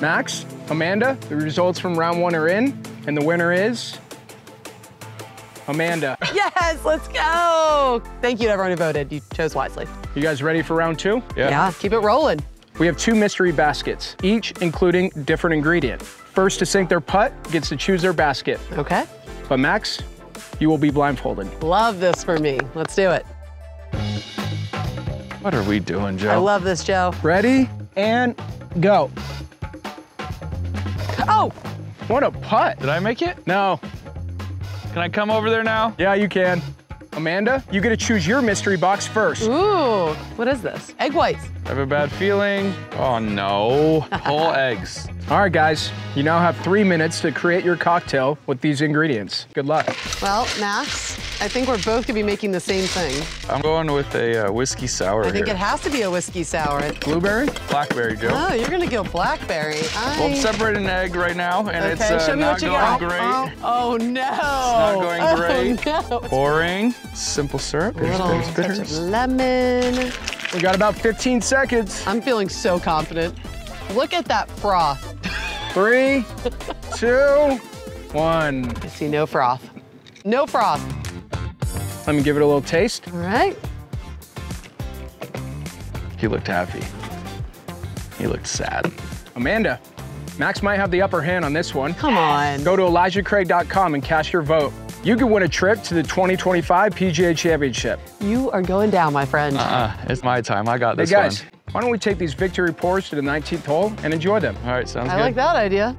Max, Amanda, the results from round one are in, and the winner is Amanda. Yes, let's go. Thank you to everyone who voted. You chose wisely. You guys ready for round two? Yeah, Yeah, keep it rolling. We have two mystery baskets, each including different ingredient. First to sink their putt gets to choose their basket. Okay. But Max, you will be blindfolded. Love this for me. Let's do it. What are we doing, Joe? I love this, Joe. Ready and go. Oh, What a putt. Did I make it? No. Can I come over there now? Yeah, you can. Amanda, you get to choose your mystery box first. ooh. What is this? Egg whites. I have a bad feeling. Oh no. Whole eggs. All right, guys, you now have three minutes to create your cocktail with these ingredients. Good luck. Well, Max, I think we're both gonna be making the same thing. I'm going with a uh, whiskey sour I think here. it has to be a whiskey sour. Blueberry? Blackberry, Joe. Oh, you're gonna go blackberry. I... Well, I'm separating an egg right now, and it's Okay, uh, show me not what you going got. great. Oh, oh, no. not going oh, great. No. Pouring simple syrup. There's, Little there's touch of bitters. lemon. We got about 15 seconds. I'm feeling so confident. Look at that froth. Three, two, one. I see no froth. No froth. Let me give it a little taste. All right. He looked happy. He looked sad. Amanda, Max might have the upper hand on this one. Come on. Go to ElijahCraig.com and cast your vote. You could win a trip to the 2025 PGA Championship. You are going down, my friend. Uh, it's my time. I got this Hey guys, one. why don't we take these victory pours to the 19th hole and enjoy them? All right, sounds I good. I like that idea.